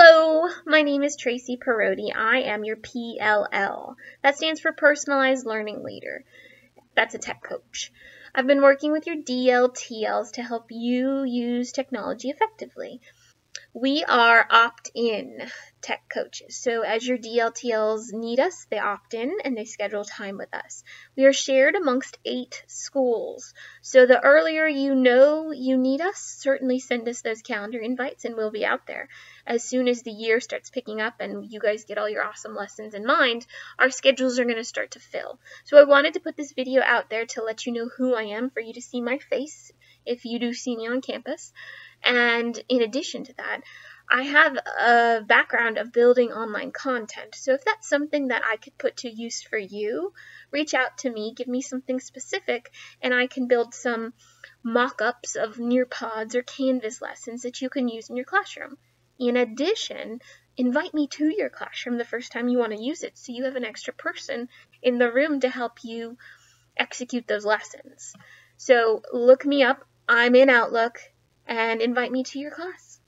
Hello, my name is Tracy Parodi. I am your PLL. That stands for Personalized Learning Leader. That's a tech coach. I've been working with your DLTLs to help you use technology effectively. We are opt in tech coaches. So, as your DLTLs need us, they opt in and they schedule time with us. We are shared amongst eight schools. So, the earlier you know you need us, certainly send us those calendar invites and we'll be out there. As soon as the year starts picking up and you guys get all your awesome lessons in mind, our schedules are going to start to fill. So, I wanted to put this video out there to let you know who I am, for you to see my face if you do see me on campus. And in addition to that, I have a background of building online content. So if that's something that I could put to use for you, reach out to me, give me something specific, and I can build some mock ups of Nearpods or Canvas lessons that you can use in your classroom. In addition, invite me to your classroom the first time you want to use it so you have an extra person in the room to help you execute those lessons. So look me up. I'm in Outlook and invite me to your class.